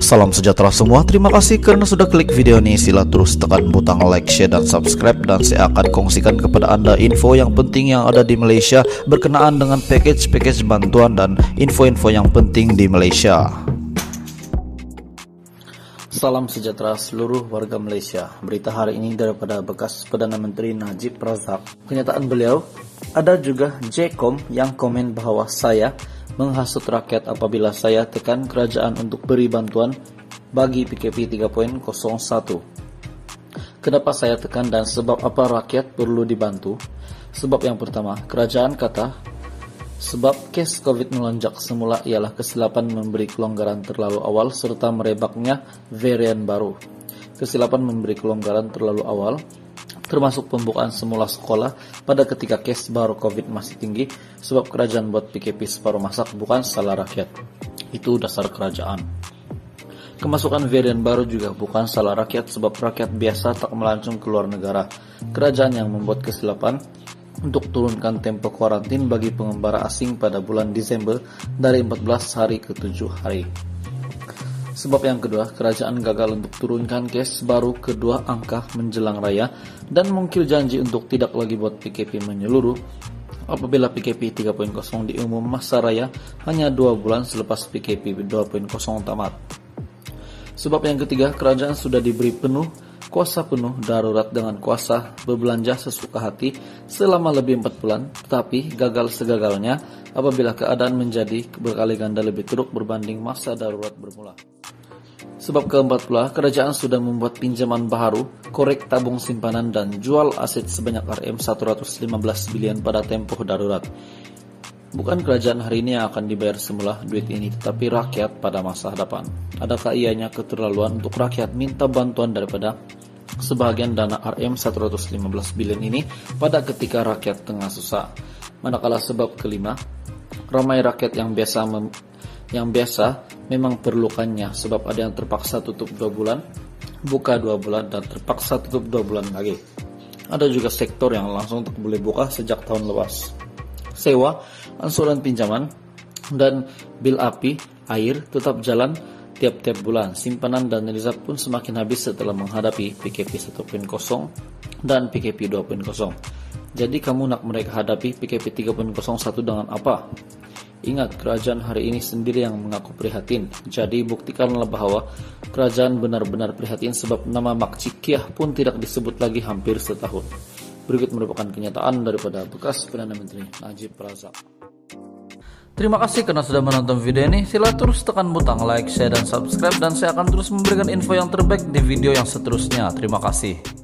Salam sejahtera semua, terima kasih karena sudah klik video ini. Sila terus tekan butang like, share, dan subscribe. Dan saya akan kongsikan kepada anda info yang penting yang ada di Malaysia Berkenaan dengan package-package bantuan dan info-info yang penting di Malaysia. Salam sejahtera seluruh warga Malaysia. Berita hari ini daripada bekas Perdana Menteri Najib Razak. Kenyataan beliau, ada juga JCOM yang komen bahwa saya menghasut rakyat apabila saya tekan kerajaan untuk beri bantuan bagi PKP 3.01. Kenapa saya tekan dan sebab apa rakyat perlu dibantu? Sebab yang pertama, kerajaan kata sebab kes COVID melonjak semula ialah kesilapan memberi kelonggaran terlalu awal serta merebaknya varian baru. Kesilapan memberi kelonggaran terlalu awal termasuk pembukaan semula sekolah pada ketika case baru COVID masih tinggi sebab kerajaan buat PKP separuh masak bukan salah rakyat. Itu dasar kerajaan. Kemasukan varian baru juga bukan salah rakyat sebab rakyat biasa tak melancung ke luar negara. Kerajaan yang membuat kesilapan untuk turunkan tempo kuarantin bagi pengembara asing pada bulan Desember dari 14 hari ke 7 hari. Sebab yang kedua, kerajaan gagal untuk turunkan case baru kedua angka menjelang raya dan mungkin janji untuk tidak lagi buat PKP menyeluruh apabila PKP 3.0 diumum masa raya hanya dua bulan selepas PKP 2.0 tamat. Sebab yang ketiga, kerajaan sudah diberi penuh kuasa penuh darurat dengan kuasa berbelanja sesuka hati selama lebih empat bulan, tetapi gagal segagalnya apabila keadaan menjadi berkali ganda lebih teruk berbanding masa darurat bermula. Sebab keempat kerajaan sudah membuat pinjaman baru, korek tabung simpanan dan jual aset sebanyak RM 115 bilion pada tempoh darurat. Bukan kerajaan hari ini yang akan dibayar semula duit ini, tetapi rakyat pada masa hadapan. Adakah ianya keterlaluan untuk rakyat minta bantuan daripada sebagian dana RM 115 bilion ini pada ketika rakyat tengah susah? Manakala sebab kelima, ramai rakyat yang biasa yang biasa memang perlukannya sebab ada yang terpaksa tutup dua bulan, buka dua bulan dan terpaksa tutup dua bulan lagi. Ada juga sektor yang langsung tak boleh buka sejak tahun lepas. Sewa, ansuran pinjaman, dan bil api, air tetap jalan tiap-tiap bulan. Simpanan dan riset pun semakin habis setelah menghadapi PKP 1.0 dan PKP 2.0. Jadi kamu nak mereka hadapi PKP 3.01 dengan apa? Ingat, kerajaan hari ini sendiri yang mengaku prihatin. Jadi buktikanlah bahwa kerajaan benar-benar prihatin sebab nama Makcikiah pun tidak disebut lagi hampir setahun. Berikut merupakan kenyataan daripada bekas Perdana Menteri Najib Razak. Terima kasih karena sudah menonton video ini. Sila terus tekan butang like, share, dan subscribe. Dan saya akan terus memberikan info yang terbaik di video yang seterusnya. Terima kasih.